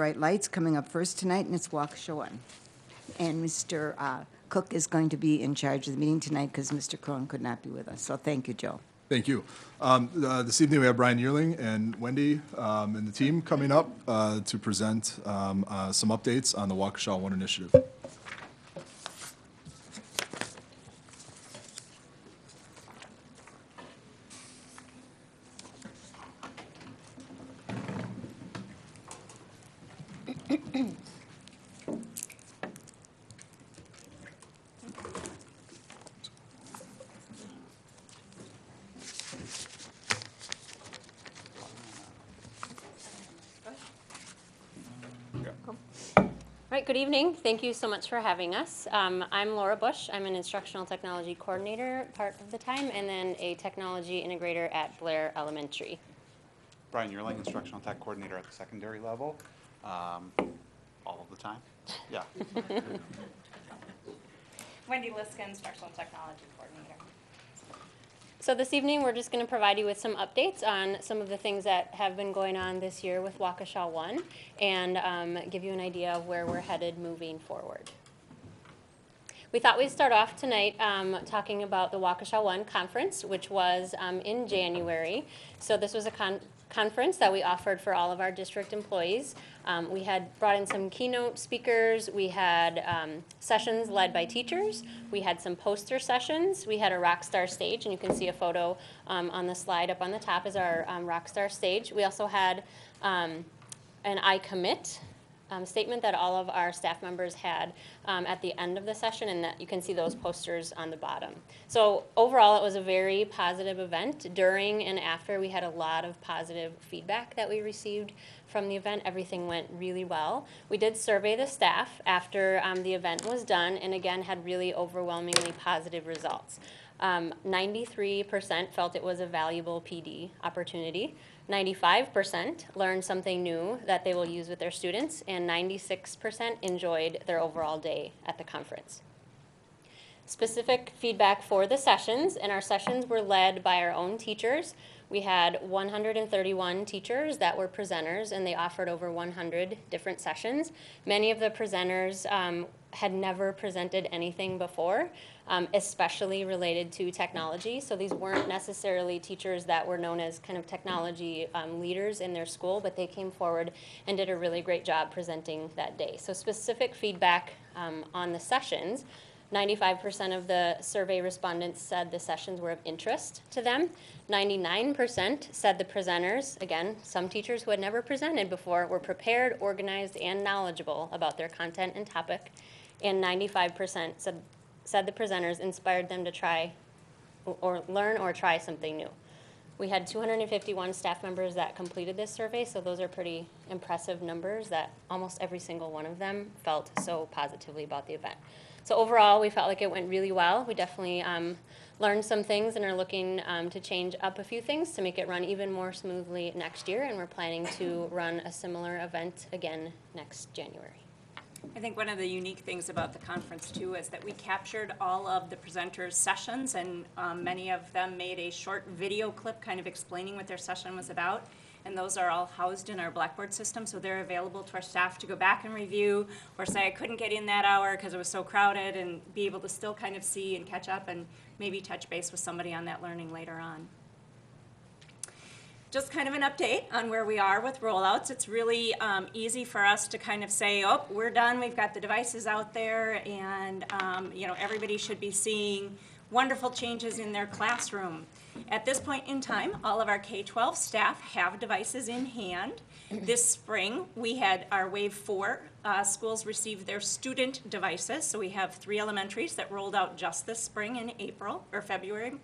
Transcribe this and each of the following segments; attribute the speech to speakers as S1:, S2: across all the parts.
S1: Bright Lights coming up first tonight, and it's Waukesha One. And Mr. uh, Cook is going to be in charge of the meeting tonight because Mr. Crone could not be with us. So thank you, Joe.
S2: Thank you. Um, uh, This evening, we have Brian Yearling and Wendy um, and the team coming up uh, to present um, uh, some updates on the Waukesha One Initiative.
S3: All right, good evening. Thank you so much for having us. Um, I'm Laura Bush. I'm an instructional technology coordinator part of the time, and then a technology integrator at Blair Elementary.
S4: Brian Yearling, instructional tech coordinator at the secondary level, um, all of the time. Yeah.
S5: Wendy Liska, instructional technology coordinator.
S3: So this evening, we're just going to provide you with some updates on some of the things that have been going on this year with Waukesha One, and um, give you an idea of where we're headed moving forward. We thought we'd start off tonight um, talking about the Waukesha One Conference, which was um, in January. So this was a con- conference that we offered for all of our district employees. Um, we had brought in some keynote speakers. We had um, sessions led by teachers. We had some poster sessions. We had a rock star stage, and you can see a photo um, on the slide up on the top is our um, rock star stage. We also had um, an I commit um, statement that all of our staff members had um, at the end of the session, and that you can see those posters on the bottom. So overall, it was a very positive event. During and after, we had a lot of positive feedback that we received from the event. Everything went really well. We did survey the staff after um, the event was done, and again had really overwhelmingly positive results. Um, 93% felt it was a valuable PD opportunity. 95% learned something new that they will use with their students, and 96% enjoyed their overall day at the conference. Specific feedback for the sessions, and our sessions were led by our own teachers. We had 131 teachers that were presenters, and they offered over 100 different sessions. Many of the presenters um, had never presented anything before, um, especially related to technology. So these weren't necessarily teachers that were known as kind of technology um, leaders in their school, but they came forward and did a really great job presenting that day. So specific feedback um, on the sessions. 95% of the survey respondents said the sessions were of interest to them. 99% said the presenters, again, some teachers who had never presented before, were prepared, organized, and knowledgeable about their content and topic. And 95% said, said the presenters inspired them to try or- learn or try something new. We had 251 staff members that completed this survey, so those are pretty impressive numbers that almost every single one of them felt so positively about the event. So overall, we felt like it went really well. We definitely um, learned some things and are looking um, to change up a few things to make it run even more smoothly next year, and we're planning to run a similar event again next January.
S5: I think one of the unique things about the conference too is that we captured all of the presenters' sessions and um, many of them made a short video clip kind of explaining what their session was about. And those are all housed in our Blackboard system, so they're available to our staff to go back and review or say, I couldn't get in that hour because it was so crowded and be able to still kind of see and catch up and maybe touch base with somebody on that learning later on. Just kind of an update on where we are with rollouts. It's really um, easy for us to kind of say, oh, we're done, we've got the devices out there, and, um, you know, everybody should be seeing wonderful changes in their classroom. At this point in time, all of our K-12 staff have devices in hand. This spring, we had our Wave 4 uh, schools receive their student devices, so we have three elementaries that rolled out just this spring in April, or February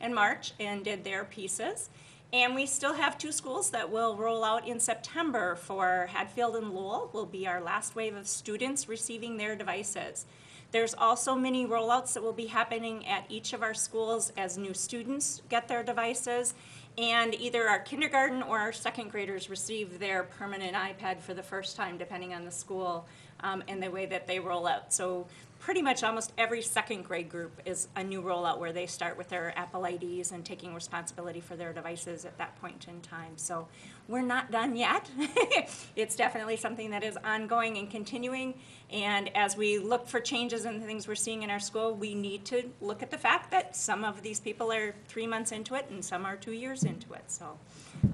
S5: and March, and did their pieces. And we still have two schools that will roll out in September for Hadfield and Lowell will be our last wave of students receiving their devices. There's also mini rollouts that will be happening at each of our schools as new students get their devices. And either our kindergarten or our second graders receive their permanent iPad for the first time, depending on the school, um, and the way that they roll out. So pretty much almost every second grade group is a new rollout where they start with their Apple IDs and taking responsibility for their devices at that point in time. So we're not done yet. it's definitely something that is ongoing and continuing. And as we look for changes in the things we're seeing in our school, we need to look at the fact that some of these people are three months into it and some are two years into it. So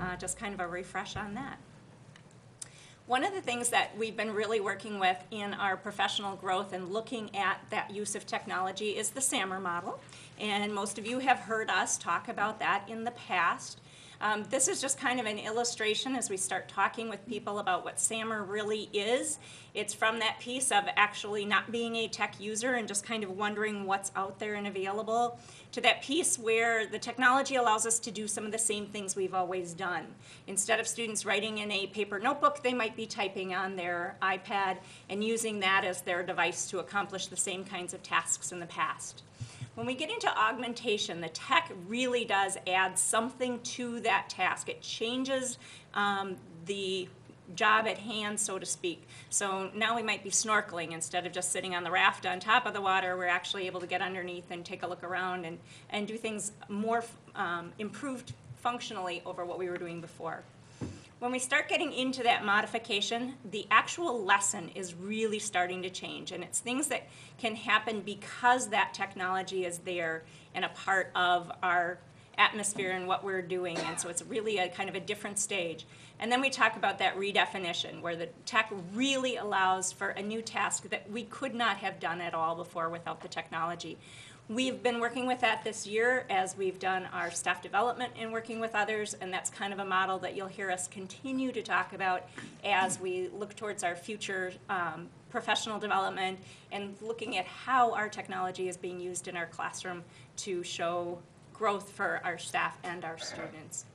S5: uh, just kind of a refresh on that. One of the things that we've been really working with in our professional growth and looking at that use of technology is the SAMR model. And most of you have heard us talk about that in the past. Um, this is just kind of an illustration as we start talking with people about what SAMR really is. It's from that piece of actually not being a tech user and just kind of wondering what's out there and available to that piece where the technology allows us to do some of the same things we've always done. Instead of students writing in a paper notebook, they might be typing on their iPad and using that as their device to accomplish the same kinds of tasks in the past. When we get into augmentation, the tech really does add something to that task. It changes um, the job at hand, so to speak. So now we might be snorkeling instead of just sitting on the raft on top of the water. We're actually able to get underneath and take a look around and, and do things more um, improved functionally over what we were doing before. When we start getting into that modification, the actual lesson is really starting to change. And it's things that can happen because that technology is there and a part of our atmosphere and what we're doing. And so it's really a kind of a different stage. And then we talk about that redefinition, where the tech really allows for a new task that we could not have done at all before without the technology. We've been working with that this year as we've done our staff development and working with others, and that's kind of a model that you'll hear us continue to talk about as we look towards our future um, professional development and looking at how our technology is being used in our classroom to show growth for our staff and our students.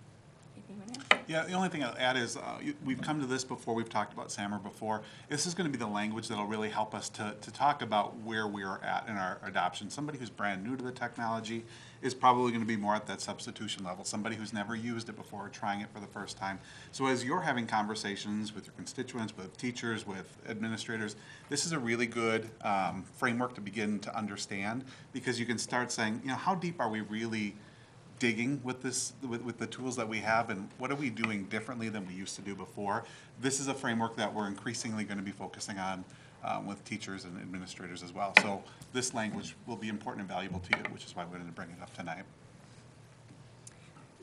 S5: Anything you wanna add?
S4: Yeah, the only thing I'll add is, uh, we've come to this before, we've talked about SAMR before. This is gonna be the language that'll really help us to, to talk about where we are at in our adoption. Somebody who's brand new to the technology is probably gonna be more at that substitution level. Somebody who's never used it before, trying it for the first time. So as you're having conversations with your constituents, with teachers, with administrators, this is a really good, um, framework to begin to understand, because you can start saying, you know, how deep are we really digging with this, with, with the tools that we have, and what are we doing differently than we used to do before? This is a framework that we're increasingly gonna be focusing on, um, with teachers and administrators as well. So this language will be important and valuable to you, which is why we're gonna bring it up tonight.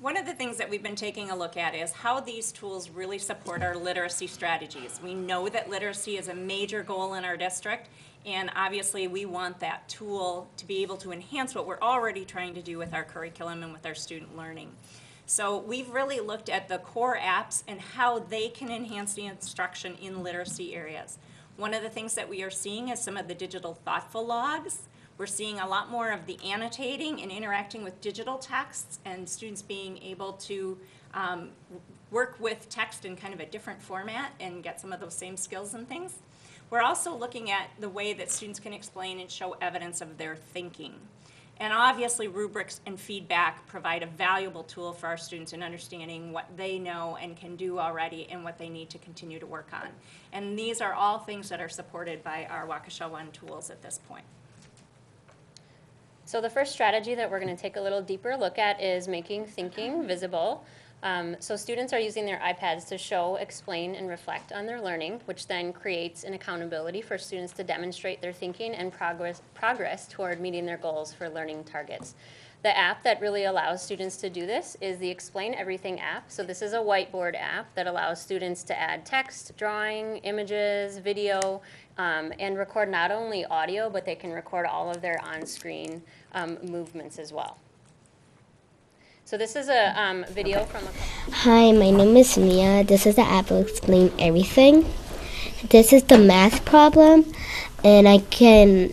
S5: One of the things that we've been taking a look at is how these tools really support our literacy strategies. We know that literacy is a major goal in our district, and obviously we want that tool to be able to enhance what we're already trying to do with our curriculum and with our student learning. So we've really looked at the core apps and how they can enhance the instruction in literacy areas. One of the things that we are seeing is some of the digital thoughtful logs. We're seeing a lot more of the annotating and interacting with digital texts and students being able to um, work with text in kind of a different format and get some of those same skills and things. We're also looking at the way that students can explain and show evidence of their thinking. And obviously rubrics and feedback provide a valuable tool for our students in understanding what they know and can do already and what they need to continue to work on. And these are all things that are supported by our Waukesha One tools at this point.
S3: So the first strategy that we're going to take a little deeper look at is making thinking visible. Um, so students are using their iPads to show, explain, and reflect on their learning, which then creates an accountability for students to demonstrate their thinking and progress, progress toward meeting their goals for learning targets. The app that really allows students to do this is the Explain Everything app. So this is a whiteboard app that allows students to add text, drawing, images, video, um, and record not only audio, but they can record all of their on-screen um, movements as well. So this is a um, video from a
S6: Hi, my name is Mia. This is the app will explain everything. This is the math problem, and I can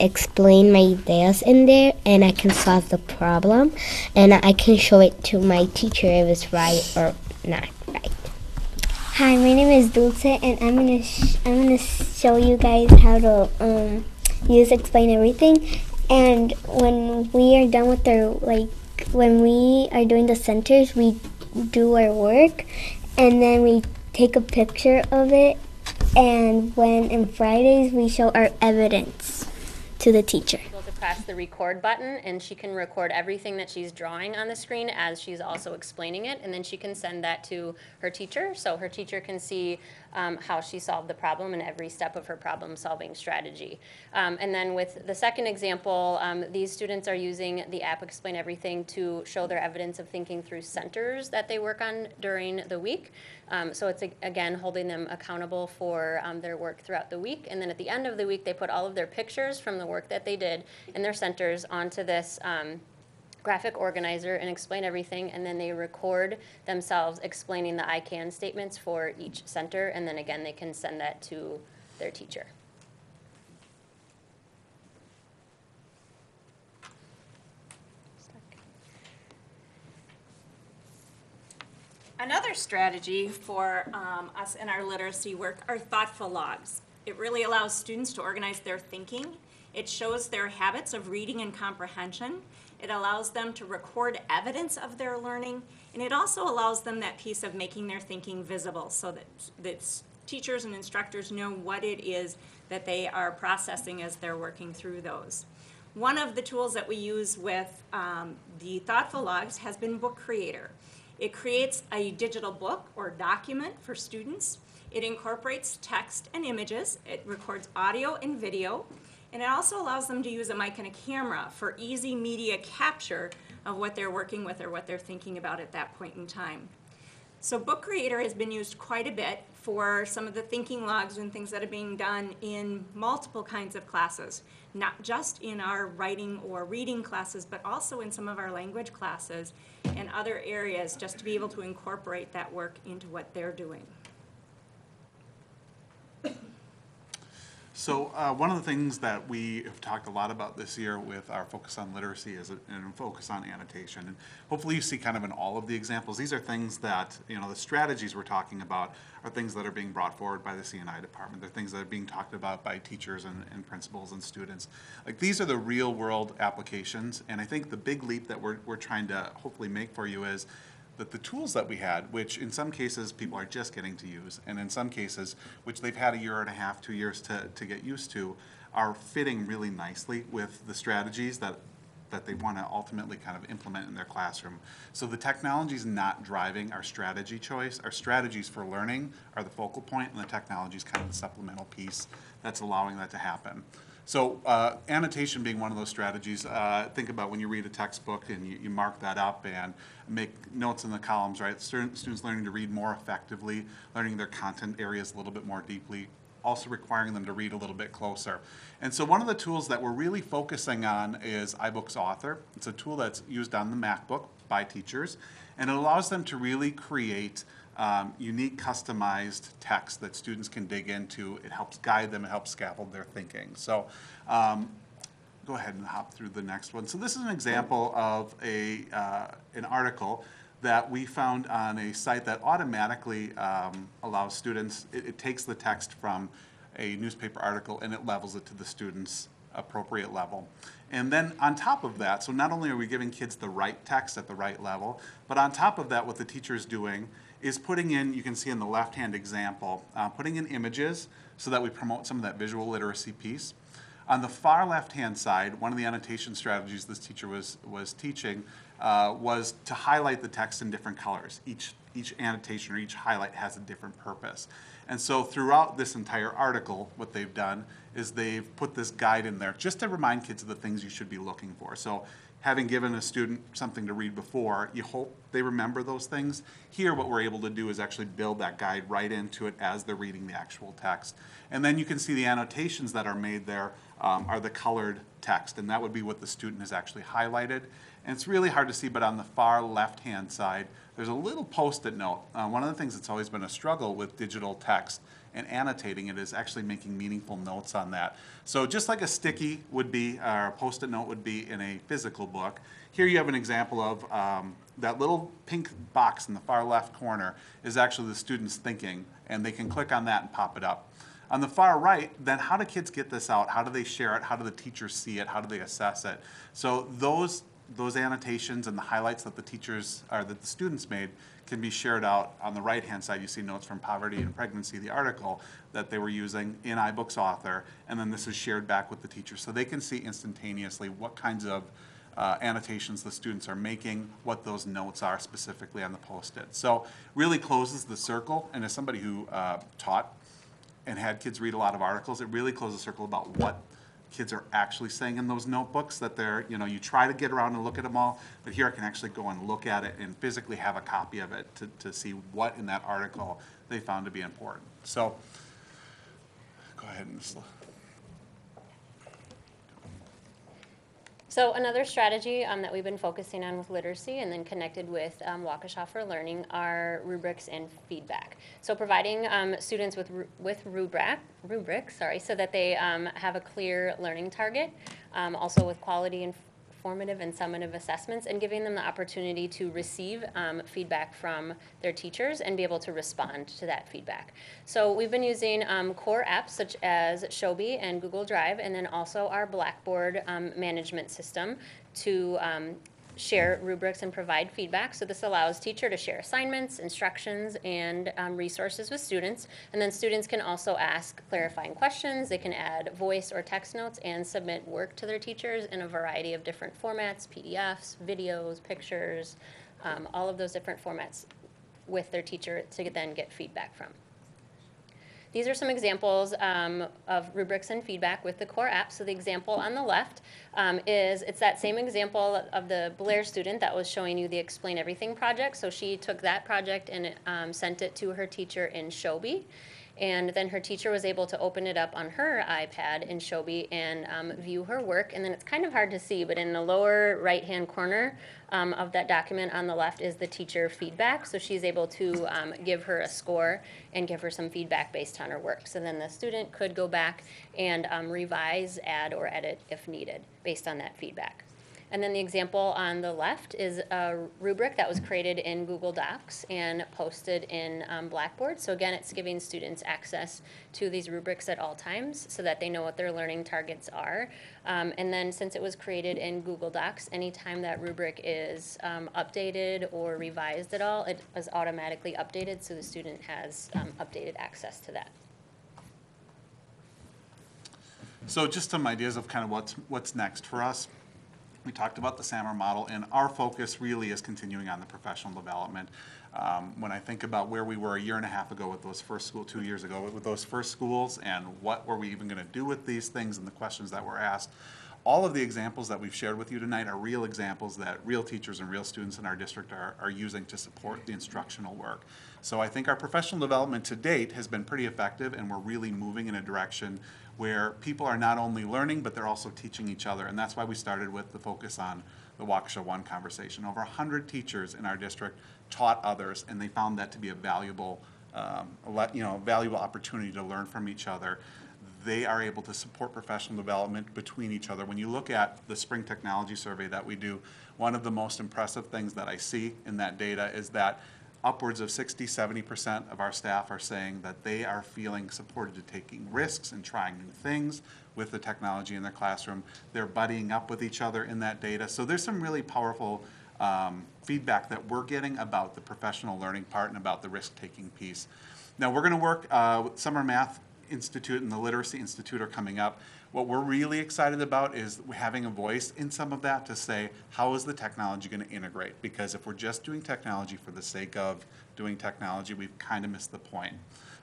S6: explain my ideas in there, and I can solve the problem, and I can show it to my teacher if it's right or not.
S7: Hi, my name is Dulce, and I'm gonna I'm gonna show you guys how to um, use explain everything. And when we are done with our like when we are doing the centers, we do our work, and then we take a picture of it, and when in Fridays we show our evidence to the teacher.
S3: Press the record button and she can record everything that she's drawing on the screen as she's also explaining it and then she can send that to her teacher so her teacher can see um, how she solved the problem and every step of her problem solving strategy um, and then with the second example um, these students are using the app explain everything to show their evidence of thinking through centers that they work on during the week um, so it's again holding them accountable for um, their work throughout the week. And then at the end of the week, they put all of their pictures from the work that they did in their centers onto this graphic organizer and explain everything. And then they record themselves explaining the I can statements for each center. And then again, they can send that to their teacher.
S5: Another strategy for um, us in our literacy work are thoughtful logs. It really allows students to organize their thinking. It shows their habits of reading and comprehension. It allows them to record evidence of their learning. And it also allows them that piece of making their thinking visible so that, that teachers and instructors know what it is that they are processing as they're working through those. One of the tools that we use with um, the thoughtful logs has been Book Creator. It creates a digital book or document for students. It incorporates text and images. It records audio and video. And it also allows them to use a mic and a camera for easy media capture of what they're working with or what they're thinking about at that point in time. So Book Creator has been used quite a bit for some of the thinking logs and things that are being done in multiple kinds of classes, not just in our writing or reading classes, but also in some of our language classes and other areas, just to be able to incorporate that work into what they're doing.
S4: So uh, one of the things that we have talked a lot about this year with our focus on literacy is a, and focus on annotation. And hopefully you see kind of in all of the examples, these are things that, you know, the strategies we're talking about are things that are being brought forward by the CNI department. They're things that are being talked about by teachers and, and principals and students. Like these are the real world applications. And I think the big leap that we're, we're trying to hopefully make for you is that the tools that we had, which in some cases people are just getting to use, and in some cases, which they've had a year and a half, two years to, to get used to, are fitting really nicely with the strategies that, that they want to ultimately kind of implement in their classroom. So the technology is not driving our strategy choice. Our strategies for learning are the focal point, and the technology is kind of the supplemental piece that's allowing that to happen. So uh, annotation being one of those strategies, uh, think about when you read a textbook and you, you mark that up and make notes in the columns, right? Student- Students learning to read more effectively, learning their content areas a little bit more deeply, also requiring them to read a little bit closer. And so one of the tools that we're really focusing on is iBooks Author. It's a tool that's used on the MacBook by teachers, and it allows them to really create um, unique customized text that students can dig into. It helps guide them, it helps scaffold their thinking. So um, go ahead and hop through the next one. So this is an example of a, uh, an article that we found on a site that automatically um, allows students, it, it takes the text from a newspaper article and it levels it to the student's appropriate level. And then on top of that, so not only are we giving kids the right text at the right level, but on top of that, what the teacher is doing is putting in, you can see in the left-hand example, uh, putting in images so that we promote some of that visual literacy piece. On the far left-hand side, one of the annotation strategies this teacher was, was teaching uh, was to highlight the text in different colors. Each, each annotation or each highlight has a different purpose. And so throughout this entire article, what they've done is they've put this guide in there just to remind kids of the things you should be looking for. So having given a student something to read before, you hope they remember those things. Here, what we're able to do is actually build that guide right into it as they're reading the actual text. And then you can see the annotations that are made there um, are the colored text, and that would be what the student has actually highlighted. And it's really hard to see, but on the far left-hand side, there's a little post-it note. Uh, one of the things that's always been a struggle with digital text and annotating it is actually making meaningful notes on that. So just like a sticky would be, or a post-it note would be in a physical book, here you have an example of um, that little pink box in the far left corner is actually the student's thinking, and they can click on that and pop it up. On the far right, then how do kids get this out? How do they share it? How do the teachers see it? How do they assess it? So those those annotations and the highlights that the teachers, or that the students made can be shared out. On the right-hand side, you see notes from poverty and pregnancy, the article that they were using in iBooks Author, and then this is shared back with the teachers. So they can see instantaneously what kinds of uh, annotations the students are making, what those notes are specifically on the post-it. So really closes the circle, and as somebody who uh, taught and had kids read a lot of articles, it really closes the circle about what kids are actually saying in those notebooks, that they're, you know, you try to get around and look at them all, but here I can actually go and look at it and physically have a copy of it to, to see what in that article they found to be important. So, go ahead and,
S3: So another strategy um, that we've been focusing on with literacy and then connected with um, Waukesha for Learning are rubrics and feedback. So providing um, students with with rubric rubrics, sorry, so that they um, have a clear learning target, um, also with quality and formative and summative assessments, and giving them the opportunity to receive um, feedback from their teachers and be able to respond to that feedback. So we've been using um, core apps such as Showbie and Google Drive, and then also our Blackboard um, management system to um, share rubrics and provide feedback. So this allows teacher to share assignments, instructions, and um, resources with students. And then students can also ask clarifying questions. They can add voice or text notes and submit work to their teachers in a variety of different formats, PDFs, videos, pictures, um, all of those different formats with their teacher to then get feedback from. These are some examples um, of rubrics and feedback with the core app. So the example on the left um, is, it's that same example of the Blair student that was showing you the Explain Everything project. So she took that project and um, sent it to her teacher in Showbie. And then her teacher was able to open it up on her iPad in Showbie and um, view her work. And then it's kind of hard to see, but in the lower right-hand corner um, of that document on the left is the teacher feedback. So she's able to um, give her a score and give her some feedback based on her work. So then the student could go back and um, revise, add, or edit if needed based on that feedback. And then the example on the left is a rubric that was created in Google Docs and posted in um, Blackboard. So again, it's giving students access to these rubrics at all times so that they know what their learning targets are. Um, and then since it was created in Google Docs, anytime that rubric is um, updated or revised at all, it is automatically updated so the student has um, updated access to that.
S4: So just some ideas of kind of what's, what's next for us. We talked about the SAMR model, and our focus really is continuing on the professional development. Um, When I think about where we were a year and a half ago with those first school, two years ago with those first schools, and what were we even going to do with these things and the questions that were asked, all of the examples that we've shared with you tonight are real examples that real teachers and real students in our district are, are using to support the instructional work. So I think our professional development to date has been pretty effective, and we're really moving in a direction where people are not only learning, but they're also teaching each other. And that's why we started with the focus on the Waukesha One conversation. Over 100 teachers in our district taught others, and they found that to be a valuable, um, you know, valuable opportunity to learn from each other. They are able to support professional development between each other. When you look at the spring technology survey that we do, one of the most impressive things that I see in that data is that upwards of 60, 70% of our staff are saying that they are feeling supported to taking risks and trying new things with the technology in their classroom. They're buddying up with each other in that data. So there's some really powerful um, feedback that we're getting about the professional learning part and about the risk-taking piece. Now, we're going to work, uh, with Summer Math Institute and the Literacy Institute are coming up. What we're really excited about is having a voice in some of that to say, how is the technology going to integrate? Because if we're just doing technology for the sake of doing technology, we've kind of missed the point.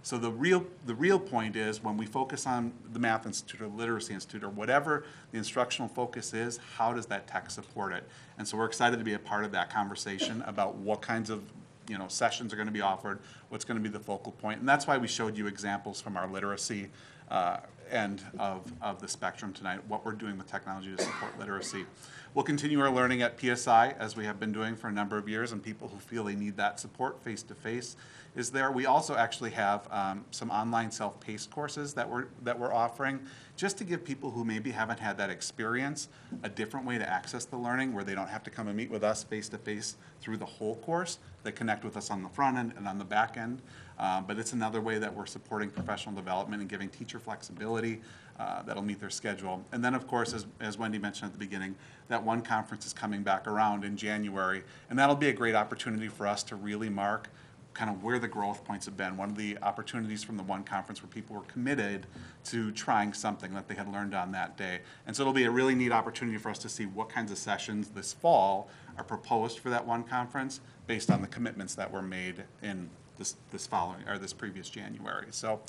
S4: So the real, the real point is when we focus on the Math Institute or Literacy Institute or whatever the instructional focus is, how does that tech support it? And so we're excited to be a part of that conversation about what kinds of you know, sessions are going to be offered, what's going to be the focal point. And that's why we showed you examples from our literacy uh, end of, of the spectrum tonight, what we're doing with technology to support literacy. We'll continue our learning at PSI, as we have been doing for a number of years, and people who feel they need that support face-to-face is there. We also actually have um, some online self-paced courses that we're, that we're offering, just to give people who maybe haven't had that experience a different way to access the learning, where they don't have to come and meet with us face-to-face through the whole course. They connect with us on the front end and on the back end. Um, But it's another way that we're supporting professional development and giving teacher flexibility uh, that'll meet their schedule. And then, of course, as, as Wendy mentioned at the beginning, that one conference is coming back around in January. And that'll be a great opportunity for us to really mark kind of where the growth points have been. One of the opportunities from the one conference where people were committed to trying something that they had learned on that day. And so it'll be a really neat opportunity for us to see what kinds of sessions this fall are proposed for that one conference based on the commitments that were made in this, this following, or this previous January. So,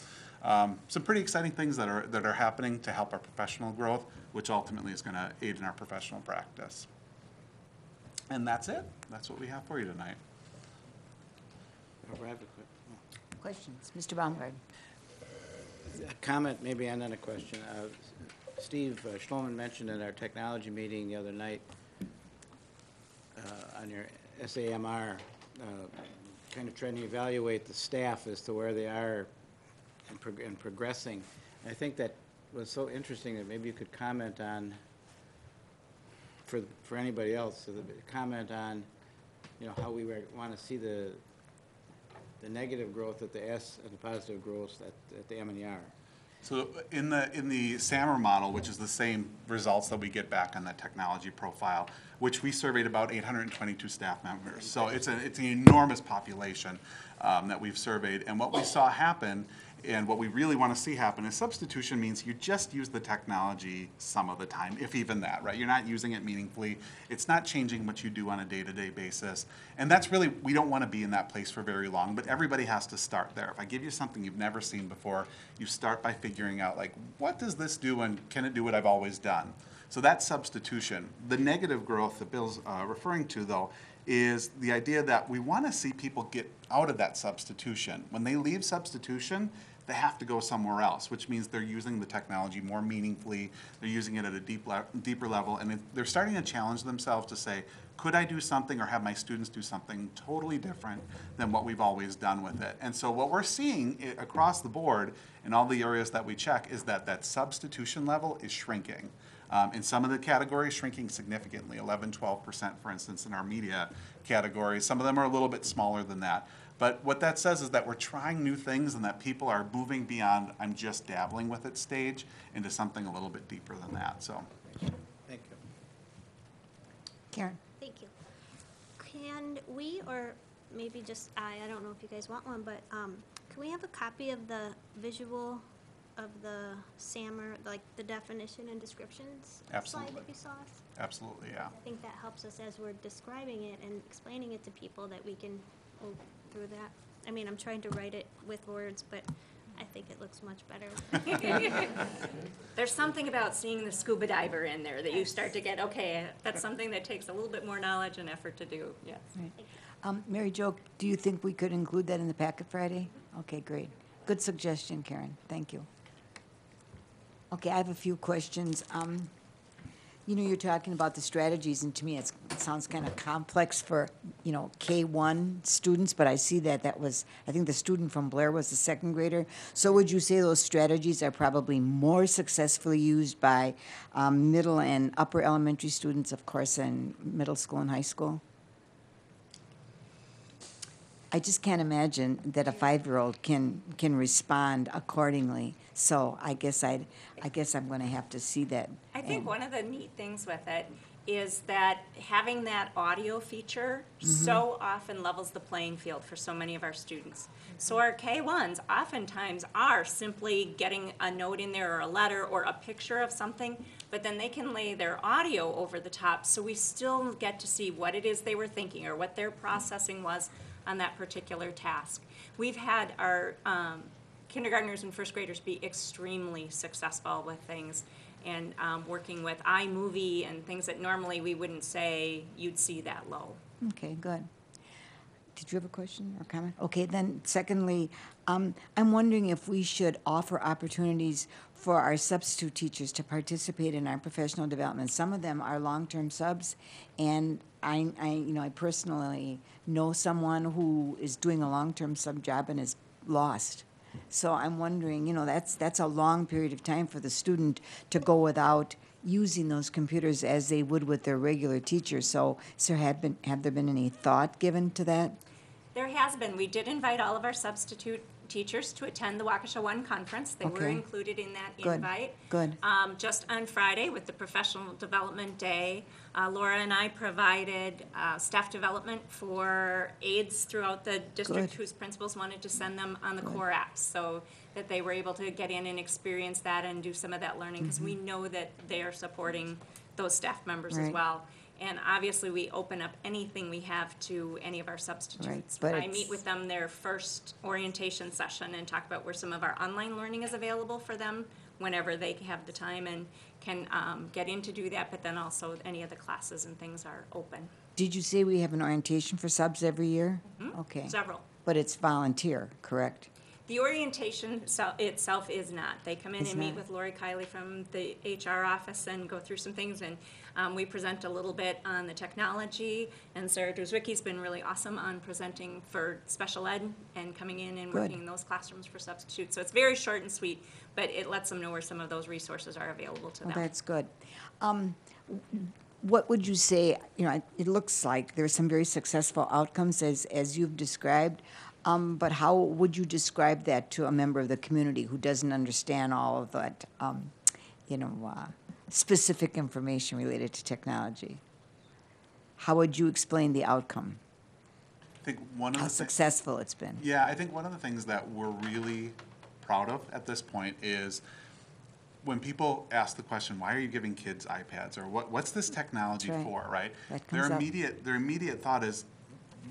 S4: um, some pretty exciting things that are, that are happening to help our professional growth, which ultimately is gonna aid in our professional practice. And that's it. That's what we have for you tonight.
S8: I have a quick-
S1: Questions? Mr. Baumgart?
S8: a comment, maybe, and then a question. Uh, Steve uh, Schloman mentioned at our technology meeting the other night uh, on your SAMR, uh, kind of trying to evaluate the staff as to where they are in prog- in progressing. And I think that was so interesting that maybe you could comment on, for, for anybody else, so comment on, you know, how we want to see the, the negative growth at the S and the positive growth at, at the M and the R.
S4: So in the, in the SAMR model, which is the same results that we get back on that technology profile, which we surveyed about 822 staff members. So it's a, it's an enormous population um, that we've surveyed. And what we saw happen, and what we really want to see happen, is substitution means you just use the technology some of the time, if even that, right? You're not using it meaningfully. It's not changing what you do on a day-to-day basis. And that's really, we don't want to be in that place for very long, but everybody has to start there. If I give you something you've never seen before, you start by figuring out, like, what does this do and can it do what I've always done? So that's substitution. The negative growth that Bill's uh, referring to, though, is the idea that we want to see people get out of that substitution. When they leave substitution, they have to go somewhere else, which means they're using the technology more meaningfully, they're using it at a deep le- deeper level, and they're starting to challenge themselves to say, could I do something or have my students do something totally different than what we've always done with it? And so what we're seeing across the board in all the areas that we check is that that substitution level is shrinking. Um, in some of the categories, shrinking significantly, 11, 12%, for instance, in our media category. Some of them are a little bit smaller than that. But what that says is that we're trying new things and that people are moving beyond, I'm just dabbling with it stage, into something a little bit deeper than that, so.
S8: Thank you.
S1: Karen?
S9: Thank you. Can we, or maybe just I, I don't know if you guys want one, but, um, can we have a copy of the visual of the SAMR, like the definition and descriptions slide
S4: Absolutely.
S9: that you saw?
S4: Absolutely, yeah.
S9: I think that helps us as we're describing it and explaining it to people that we can go through that. I mean, I'm trying to write it with words, but I think it looks much better.
S5: There's something about seeing the scuba diver in there that you start to get, okay, that's something that takes a little bit more knowledge and effort to do, yes.
S1: Um, Mary Jo, do you think we could include that in the packet Friday? Okay, great. Good suggestion, Karen. Thank you. Okay, I have a few questions. Um, you know, you're talking about the strategies, and to me, it's, it sounds kind of complex for, you know, K-1 students, but I see that that was, I think the student from Blair was the second grader. So would you say those strategies are probably more successfully used by um, middle and upper elementary students, of course, in middle school and high school? I just can't imagine that a five-year-old can, can respond accordingly. So I guess I'd, I guess I'm gonna have to see that.
S5: I think
S1: And-
S5: one of the neat things with it is that having that audio feature so often levels the playing field for so many of our students. So our K-1s oftentimes are simply getting a note in there or a letter or a picture of something, but then they can lay their audio over the top, so we still get to see what it is they were thinking or what their processing was on that particular task. We've had our um, kindergartners and first graders be extremely successful with things and um, working with iMovie and things that normally we wouldn't say you'd see that low.
S1: Okay, good. Did you have a question or comment? Okay, then secondly, um, I'm wondering if we should offer opportunities for our substitute teachers to participate in our professional development. Some of them are long-term subs, and I, I, you know, I personally know someone who is doing a long-term sub job and is lost. So I'm wondering, you know, that's, that's a long period of time for the student to go without using those computers as they would with their regular teacher. So, so have been, have there been any thought given to that?
S5: There has been. We did invite all of our substitute teachers to attend the Waukesha One conference. They were
S1: Okay.
S5: included in that
S1: Good,
S5: invite.
S1: good.
S5: Um, just on Friday with the Professional Development Day, uh, Laura and I provided, uh, staff development for aides throughout the district
S1: Good.
S5: whose principals wanted to send them on the core apps, so that they were able to get in and experience that and do some of that learning, because we know that they are supporting those staff members as
S1: Mm-hmm. Right.
S5: well. And obviously, we open up anything we have to any of our substitutes.
S1: but
S5: I
S1: it's-
S5: meet with them their first orientation session and talk about where some of our online learning is available for them whenever they have the time and can um, get in to do that, but then also any of the classes and things are open.
S1: Did you say we have an orientation for subs every year? Okay.
S5: Mm-hmm. Several.
S1: But it's volunteer, correct?
S5: The orientation so- itself is not. They come in and meet
S1: not.
S5: with Lori Kiley from the HR office and go through some things, and um, we present a little bit on the technology, and Sarah Druzwicki's been really awesome on presenting for special ed and coming in and
S1: Good.
S5: working in those classrooms for substitutes. So it's very short and sweet, but it lets them know where some of those resources are available to
S1: Well,
S5: them.
S1: that's good. Um, What would you say, you know, it looks like there's some very successful outcomes as, as you've described, um, but how would you describe that to a member of the community who doesn't understand all of that, um, you know, uh, specific information related to technology? How would you explain the outcome,
S4: I think one of
S1: how
S4: the
S1: successful it's been?
S4: Yeah, I think one of the things that we're really proud of at this point is when people ask the question, why are you giving kids iPads? Or what, what's this technology
S1: right.
S4: for, right? Their
S1: comes up.
S4: immediate, their immediate thought is,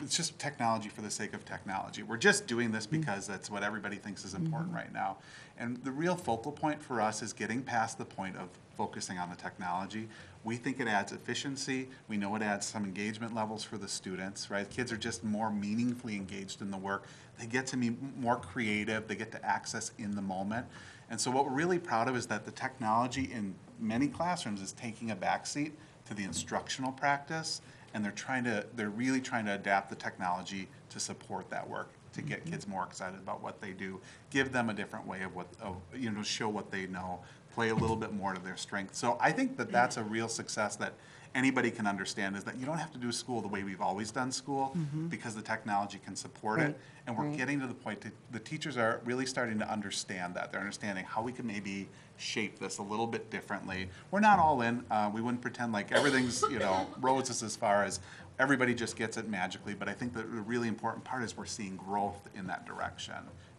S4: it's just technology for the sake of technology. We're just doing this
S1: Mm-hmm.
S4: because that's what everybody thinks is important right now. And the real focal point for us is getting past the point of focusing on the technology. We think it adds efficiency. We know it adds some engagement levels for the students, right? Kids are just more meaningfully engaged in the work. They get to be more creative. They get to access in the moment. And so what we're really proud of is that the technology in many classrooms is taking a backseat to the instructional practice and they're trying to, they're really trying to adapt the technology to support that work, to get mm-hmm. kids more excited about what they do, give them a different way of what, of, you know, show what they know, play a little bit more to their strength. So I think that that's a real success that anybody can understand, is that you don't have to do school the way we've always done school, because the technology can support
S1: Right,
S4: it. And we're
S1: right.
S4: getting to the point, that the teachers are really starting to understand that. They're understanding how we can maybe shape this a little bit differently. We're not all in, uh, we wouldn't pretend like everything's, you know, roses as far as everybody just gets it magically, but I think that the really important part is we're seeing growth in that direction.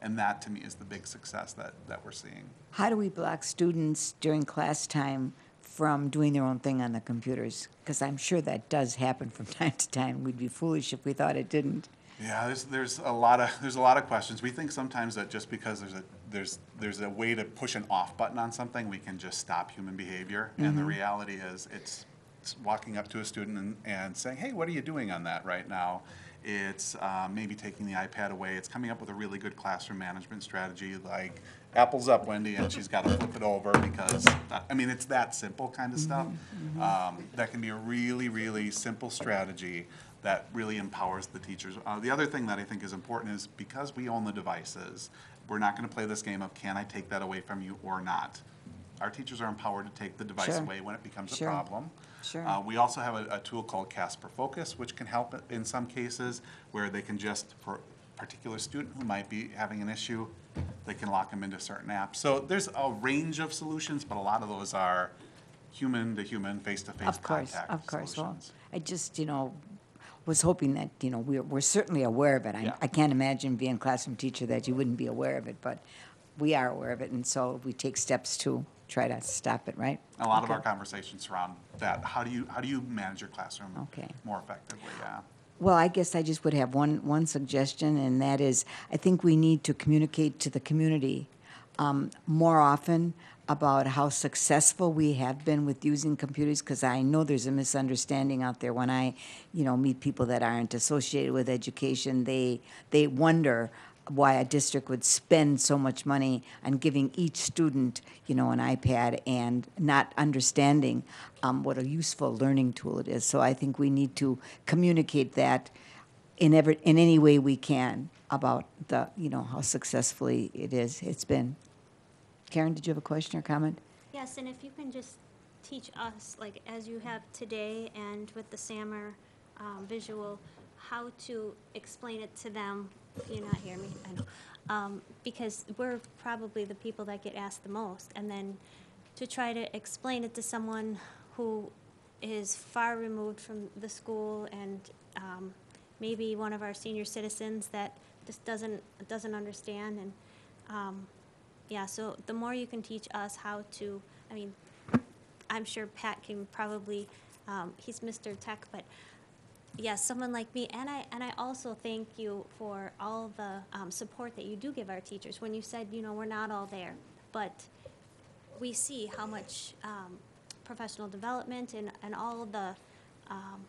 S4: And that, to me, is the big success that, that we're seeing.
S1: How do we block students during class time from doing their own thing on the computers? Because I'm sure that does happen from time to time. We'd be foolish if we thought it didn't.
S4: Yeah, there's, there's a lot of, there's a lot of questions. We think sometimes that just because there's a, there's, there's a way to push an off button on something, we can just stop human behavior. And the mm-hmm. reality is, it's, it's walking up to a student and, and saying, hey, what are you doing on that right now? It's uh, maybe taking the iPad away. It's coming up with a really good classroom management strategy, like apples up, Wendy, and she's got to flip it over because, that- I mean, it's that simple kind of stuff. Um, That can be a really, really simple strategy that really empowers the teachers. Uh, the other thing that I think is important is because we own the devices, we're not going to play this game of can I take that away from you or not. Our teachers are empowered to take the device
S1: Sure.
S4: away when it becomes a problem.
S1: Sure.
S4: Uh, we also have a, a tool called Casper Focus, which can help in some cases where they can just, for a particular student who might be having an issue, they can lock them into certain apps. So there's a range of solutions, but a lot of those are human to human, face to face
S1: Of course, of course. Well. I just, you know, was hoping that, you know, we're, we're certainly aware of it. I,
S4: Yeah.
S1: I can't imagine being a classroom teacher that you wouldn't be aware of it, but we are aware of it, and so we take steps to try to stop it, right?
S4: A lot of our conversations surround that. How do you, how do you manage your classroom
S1: Okay.
S4: more effectively? Yeah.
S1: Well, I guess I just would have one, one suggestion, and that is, I think we need to communicate to the community um, more often about how successful we have been with using computers, because I know there's a misunderstanding out there. When I, you know, meet people that aren't associated with education, they, they wonder why a district would spend so much money on giving each student, you know, an iPad and not understanding um, what a useful learning tool it is. So I think we need to communicate that in every, in any way we can about the, you know, how successfully it is, it's been. Karen, did you have a question or comment?
S9: Yes, and if you can just teach us, like, as you have today and with the SAMR um, visual, how to explain it to them. You're not hearing me, I know. Um, because we're probably the people that get asked the most. And then to try to explain it to someone who is far removed from the school and um, maybe one of our senior citizens that just doesn't, doesn't understand. And um, yeah, so the more you can teach us how to, I mean, I'm sure Pat can probably, um, he's Mr. Tech, but yes, someone like me, and I, and I also thank you for all the, um, support that you do give our teachers. When you said, you know, we're not all there, but we see how much, um, professional development and, and all of the, um,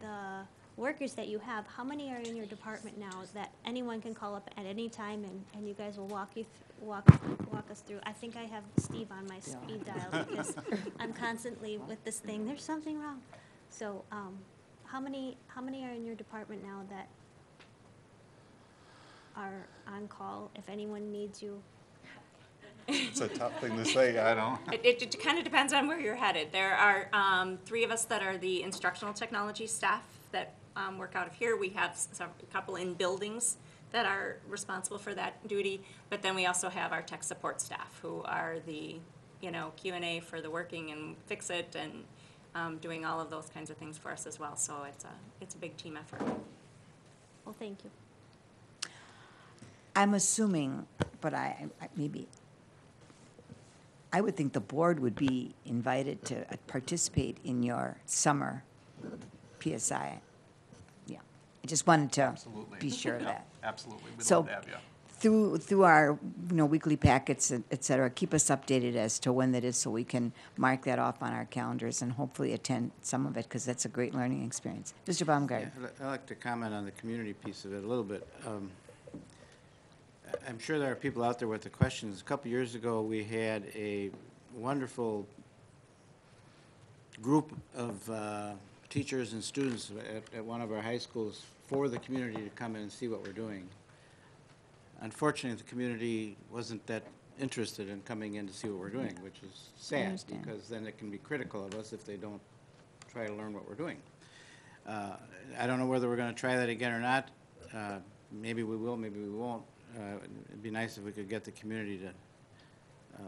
S9: the workers that you have, how many are in your department now that anyone can call up at any time and, and you guys will walk you, walk, walk us through? I think I have Steve on my speed dial because I'm constantly with this thing, there's something wrong. So, um, how many, how many are in your department now that are on call if anyone needs you?
S4: It's a tough thing to say, I don't.
S5: It, it, it kind of depends on where you're headed. There are, um, three of us that are the instructional technology staff that, um, work out of here. We have some, a couple in buildings that are responsible for that duty. But then we also have our tech support staff who are the, you know, Q and A for the working and fix it and, um, doing all of those kinds of things for us as well. So it's a, it's a big team effort.
S9: Well, thank you.
S1: I'm assuming, but I, I- maybe, I would think the board would be invited to uh, participate in your summer PSI. Yeah, I just wanted to
S4: Absolutely.
S1: be sure of that.
S4: Absolutely, we'd
S1: So
S4: love to have you.
S1: Through, through our, you know, weekly packets, et et cetera, keep us updated as to when that is so we can mark that off on our calendars and hopefully attend some of it because that's a great learning experience. Mr.
S8: Yeah,
S1: Baumgart?
S8: I'd I'd like to comment on the community piece of it a little bit. Um, I'm sure there are people out there with the questions. A couple years ago, we had a wonderful group of uh, teachers and students at, at one of our high schools for the community to come in and see what we're doing. Unfortunately, the community wasn't that interested in coming in to see what we're doing, which is sad, because then it can be critical of us if they don't try to learn what we're doing. Uh, I don't know whether we're going to try that again or not. Uh, Maybe we will, maybe we won't. Uh, It'd be nice if we could get the community to uh,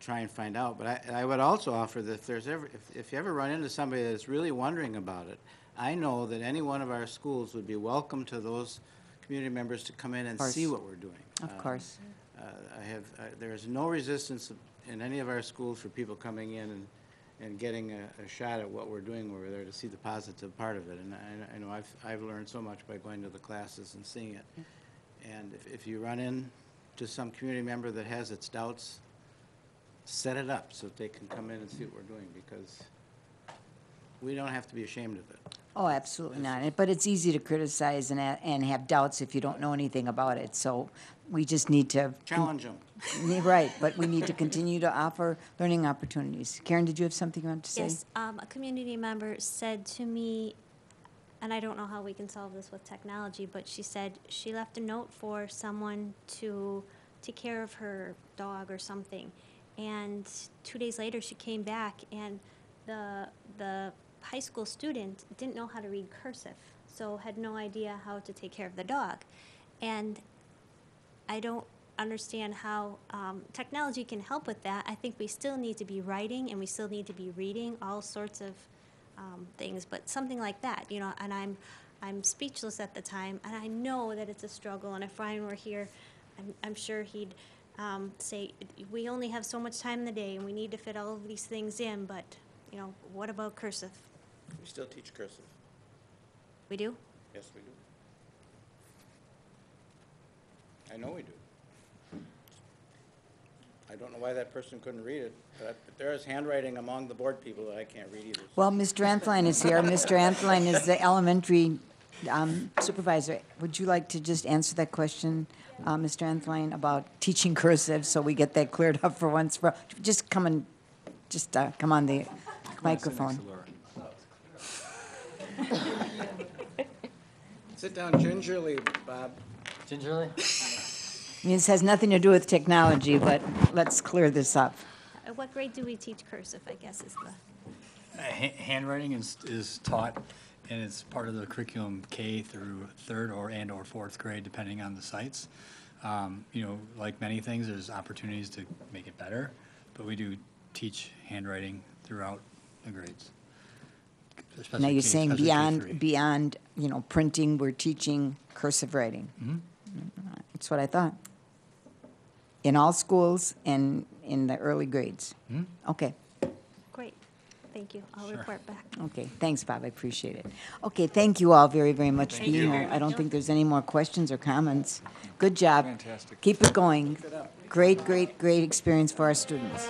S8: try and find out. But I, I would also offer that if there's ever, if, if you ever run into somebody that's really wondering about it, I know that any one of our schools would be welcome to those community members to come in and see what we're doing.
S1: Of
S8: Um,
S1: course.
S8: uh, I have, I- there is no resistance in any of our schools for people coming in and, and getting a, a shot at what we're doing. We're there to see the positive part of it. And I, I know I've, I've learned so much by going to the classes and seeing it. And if, if you run in to some community member that has its doubts, set it up so that they can come in and see what we're doing, because we don't have to be ashamed of it.
S1: Oh, absolutely not. But it's easy to criticize and, a- and have doubts if you don't know anything about it. So we just need to.
S8: Challenge them.
S1: Right, but we need to continue to offer learning opportunities. Karen, did you have something you wanted to say?
S9: Yes, um, a community member said to me, and I don't know how we can solve this with technology, but she said she left a note for someone to take care of her dog or something. And two days later, she came back and the, the high school student didn't know how to read cursive, so had no idea how to take care of the dog. And I don't understand how um, technology can help with that. I think we still need to be writing and we still need to be reading all sorts of um, things, but something like that, you know. And I'm, I'm speechless at the time, and I know that it's a struggle. And if Ryan were here, I'm, I'm sure he'd um, say, "We only have so much time in the day, and we need to fit all of these things in." But you know, what about cursive?
S8: We still teach cursive.
S9: We do.
S8: Yes, we do. I know we do. I don't know why that person couldn't read it, but there is handwriting among the board people that I can't read either.
S1: Well, Mr. Anthline is here. Mr. Anthline is the elementary um, supervisor. Would you like to just answer that question, uh, Mr. Anthline, about teaching cursive, so we get that cleared up for once for, just come and, just uh, come on the microphone.
S8: Sit down gingerly, Bob.
S10: Gingerly?
S1: I mean, this has nothing to do with technology, but let's clear this up.
S9: At what grade do we teach cursive? I guess is the.
S10: Uh, ha- Handwriting is, is taught and it's part of the curriculum K through third or and or fourth grade, depending on the sites. Um, you know, like many things, there's opportunities to make it better, but we do teach handwriting throughout the grades. Especially
S1: Now you're
S10: K-
S1: saying beyond, beyond, you know, printing, we're teaching cursive writing?
S10: Mhm.
S1: That's what I thought. In all schools and in the early grades?
S10: Mhm.
S1: Okay,
S9: Great, thank you. I'll
S10: Sure.
S9: report back.
S1: okay, thanks, Bob, I appreciate it. Okay, thank you all very, very much for being
S5: you.
S1: here. I don't think there's any more questions or comments. Good job.
S11: Fantastic.
S1: Keep it going. Great, great, great experience for our students.